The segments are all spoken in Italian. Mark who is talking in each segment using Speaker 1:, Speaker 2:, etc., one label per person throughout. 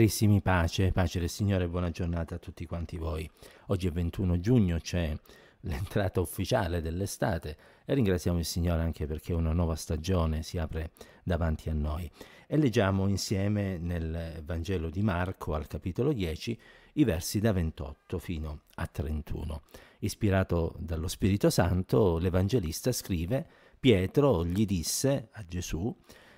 Speaker 1: Carissimi, pace, pace del Signore, buona giornata a tutti quanti voi. Oggi è 21 giugno, c'è l'entrata ufficiale dell'estate e ringraziamo il Signore anche perché una nuova stagione si apre davanti a noi. E leggiamo insieme nel Vangelo di Marco al capitolo 10 i versi da 28 fino a 31. Ispirato dallo Spirito Santo, l'Evangelista scrive, Pietro gli disse a Gesù,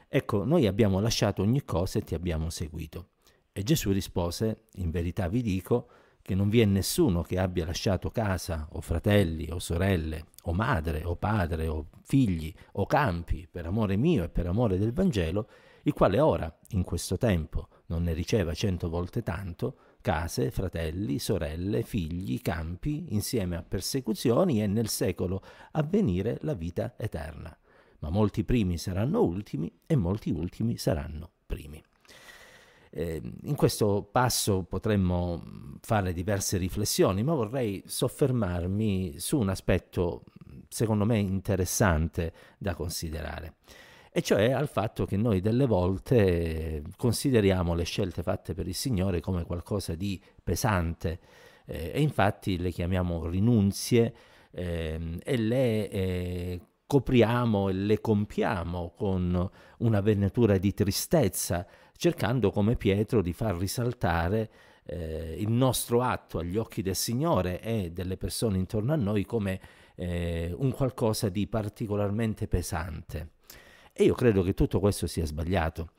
Speaker 1: ecco, noi abbiamo lasciato ogni cosa e ti abbiamo seguito. E Gesù rispose, in verità vi dico, che non vi è nessuno che abbia lasciato casa o fratelli o sorelle o madre o padre o figli o campi per amore mio e per amore del Vangelo, il quale ora, in questo tempo, non ne riceva cento volte tanto, case, fratelli, sorelle, figli, campi, insieme a persecuzioni e nel secolo a venire la vita eterna. Ma molti primi saranno ultimi e molti ultimi saranno primi. Eh, in questo passo potremmo fare diverse riflessioni, ma vorrei soffermarmi su un aspetto secondo me interessante da considerare, e cioè al fatto che noi delle volte consideriamo le scelte fatte per il Signore come qualcosa di pesante eh, e infatti le chiamiamo rinunzie eh, e le eh, copriamo e le compiamo con una venatura di tristezza cercando come Pietro di far risaltare eh, il nostro atto agli occhi del Signore e delle persone intorno a noi come eh, un qualcosa di particolarmente pesante. E io credo che tutto questo sia sbagliato.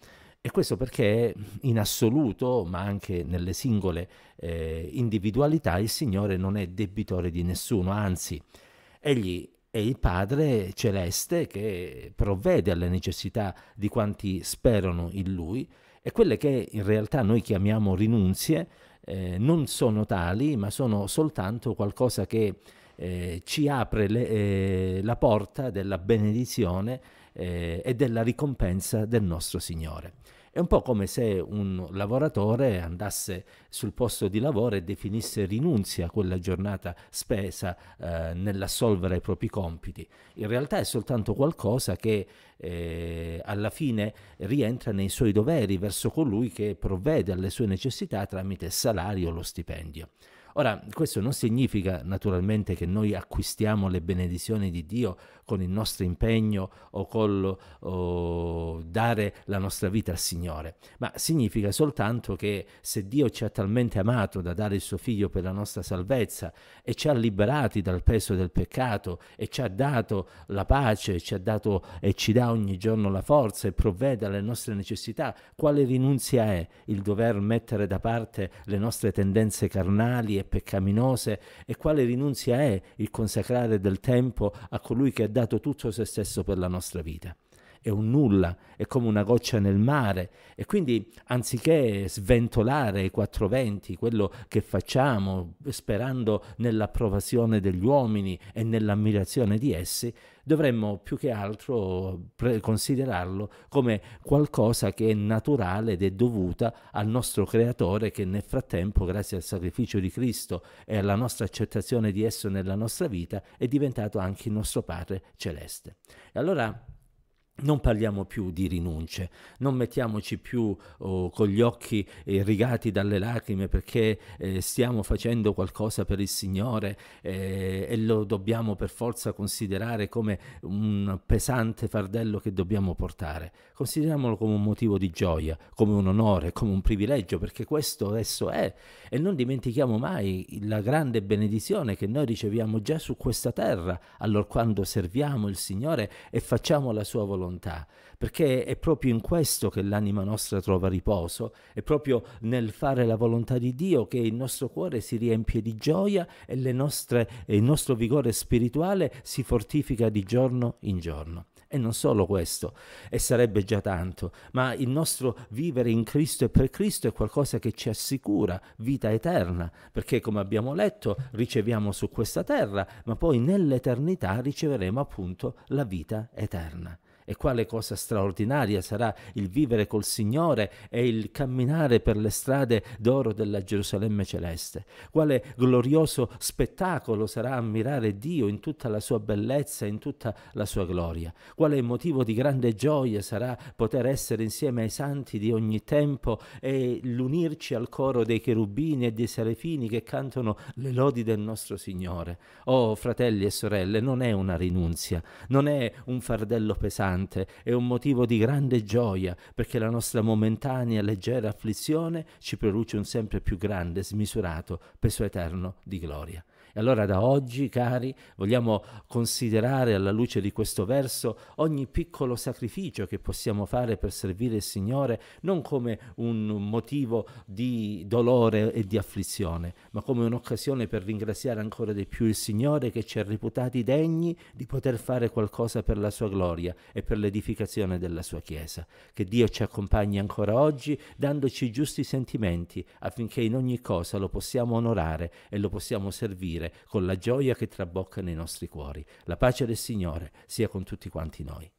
Speaker 1: E questo perché in assoluto, ma anche nelle singole eh, individualità, il Signore non è debitore di nessuno, anzi, egli è il Padre celeste che provvede alle necessità di quanti sperano in Lui e quelle che in realtà noi chiamiamo rinunzie eh, non sono tali, ma sono soltanto qualcosa che eh, ci apre le, eh, la porta della benedizione eh, e della ricompensa del nostro Signore. È un po' come se un lavoratore andasse sul posto di lavoro e definisse rinunzia a quella giornata spesa eh, nell'assolvere i propri compiti. In realtà è soltanto qualcosa che eh, alla fine rientra nei suoi doveri verso colui che provvede alle sue necessità tramite il salario o lo stipendio. Ora, questo non significa naturalmente che noi acquistiamo le benedizioni di Dio con il nostro impegno o col o dare la nostra vita al Signore, ma significa soltanto che se Dio ci ha talmente amato da dare il suo figlio per la nostra salvezza e ci ha liberati dal peso del peccato e ci ha dato la pace, ci ha dato e ci dà ogni giorno la forza e provvede alle nostre necessità, quale rinunzia è il dover mettere da parte le nostre tendenze carnali e peccaminose e quale rinunzia è il consacrare del tempo a colui che ha dato tutto se stesso per la nostra vita. È un nulla, è come una goccia nel mare e quindi anziché sventolare i quattro venti, quello che facciamo sperando nell'approvazione degli uomini e nell'ammirazione di essi, dovremmo più che altro pre- considerarlo come qualcosa che è naturale ed è dovuta al nostro creatore che nel frattempo, grazie al sacrificio di Cristo e alla nostra accettazione di esso nella nostra vita, è diventato anche il nostro Padre celeste. E allora non parliamo più di rinunce, non mettiamoci più oh, con gli occhi eh, rigati dalle lacrime perché eh, stiamo facendo qualcosa per il Signore eh, e lo dobbiamo per forza considerare come un pesante fardello che dobbiamo portare. Consideriamolo come un motivo di gioia, come un onore, come un privilegio, perché questo esso è. E non dimentichiamo mai la grande benedizione che noi riceviamo già su questa terra, allora quando serviamo il Signore e facciamo la sua volontà volontà, perché è proprio in questo che l'anima nostra trova riposo, è proprio nel fare la volontà di Dio che il nostro cuore si riempie di gioia e, nostre, e il nostro vigore spirituale si fortifica di giorno in giorno. E non solo questo, e sarebbe già tanto, ma il nostro vivere in Cristo e per Cristo è qualcosa che ci assicura vita eterna, perché come abbiamo letto riceviamo su questa terra, ma poi nell'eternità riceveremo appunto la vita eterna. E quale cosa straordinaria sarà il vivere col Signore e il camminare per le strade d'oro della Gerusalemme celeste. Quale glorioso spettacolo sarà ammirare Dio in tutta la sua bellezza, in tutta la sua gloria. Quale motivo di grande gioia sarà poter essere insieme ai santi di ogni tempo e l'unirci al coro dei cherubini e dei serafini che cantano le lodi del nostro Signore. Oh fratelli e sorelle, non è una rinunzia, non è un fardello pesante costante è un motivo di grande gioia perché la nostra momentanea leggera afflizione ci produce un sempre più grande, smisurato peso eterno di gloria. E allora da oggi, cari, vogliamo considerare alla luce di questo verso ogni piccolo sacrificio che possiamo fare per servire il Signore non come un motivo di dolore e di afflizione, ma come un'occasione per ringraziare ancora di più il Signore che ci ha reputati degni di poter fare qualcosa per la sua gloria e per l'edificazione della sua Chiesa. Che Dio ci accompagni ancora oggi dandoci i giusti sentimenti affinché in ogni cosa lo possiamo onorare e lo possiamo servire con la gioia che trabocca nei nostri cuori. La pace del Signore sia con tutti quanti noi.